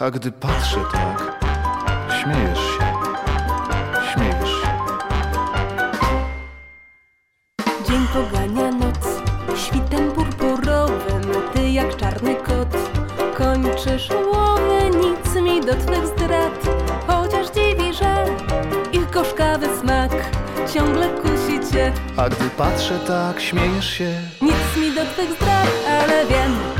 A gdy patrzę tak, śmiejesz się, śmiejesz się. Dzień pogania noc, świtem purpurowym. Ty jak czarny kot kończysz łowy Nic mi do twych zdrad, chociaż dziwi, że Ich gorzkawy smak ciągle kusi cię. A gdy patrzę tak, śmiejesz się, Nic mi do twych zdrad, ale wiem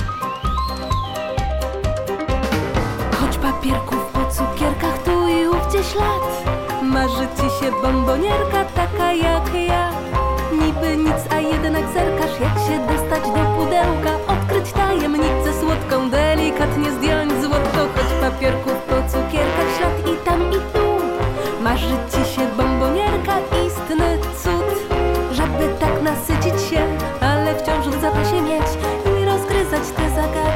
papierków po cukierkach tu i ówdzie ślad. Marzy ci się bombonierka taka jak ja. Niby nic, a jednak zerkasz jak się dostać do pudełka. Odkryć tajemnicę słodką, delikatnie zdjąć złotko Choć papierków po cukierkach ślad i tam i tu. Marzy ci się bombonierka, istny cud. Żeby tak nasycić się, ale wciąż w zapasie mieć I rozgryzać tę zagadkę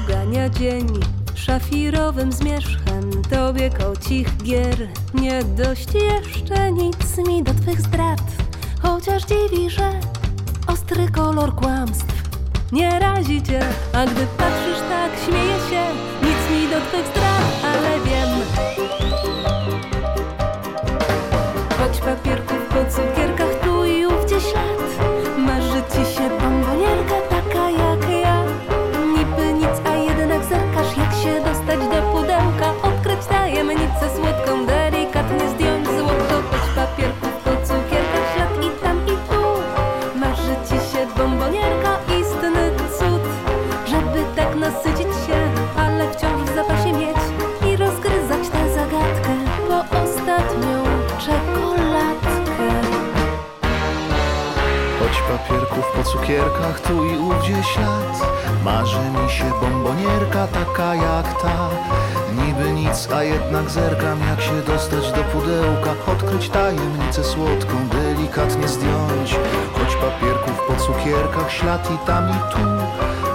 pogania dzień szafirowym zmierzchem. Tobie kocich gier Nie dość jeszcze nic mi do twych zdrad. Chociaż dziwi, że ostry kolor kłamstw Nie razi cię, a gdy patrzysz tak śmieje się Nic mi do twych zdrad, ale wiem. Choć papierków po cukierkach nasycić się, ale wciąż w zapasie mieć I rozgryzać tę zagadkę po ostatnią czekoladkę choć papierków po cukierkach tu i ówdzie ślad. Marzy mi się bombonierka taka jak ta. Niby nic, a jednak zerkam jak się dostać do pudełka. Odkryć tajemnicę słodką, delikatnie zdjąć. Choć papierków po cukierkach ślad i tam i tu.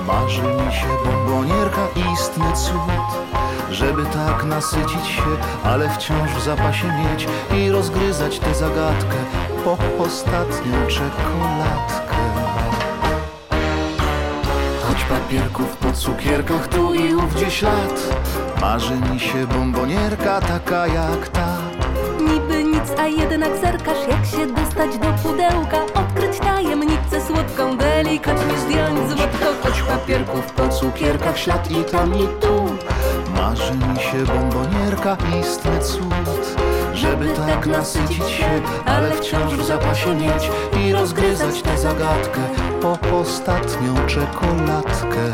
Marzy mi się bombonierka, istny cud. Żeby tak nasycić się, ale wciąż w zapasie mieć i rozgryzać tę zagadkę po ostatnią czekoladkę. Choć papierków po cukierkach tu i ówdzie ślad, marzy mi się bombonierka taka jak ta. Niby nic, a jednak zerkasz jak się dostać do pudełka Odkryć tajemnicę słodką, delikatnie Choć papierków po cukierkach ślad i tam i tu. Marzy mi się bombonierka, istny cud Żeby tak nasycić się, ale wciąż w zapasie mieć I rozgryzać tę zagadkę po ostatnią czekoladkę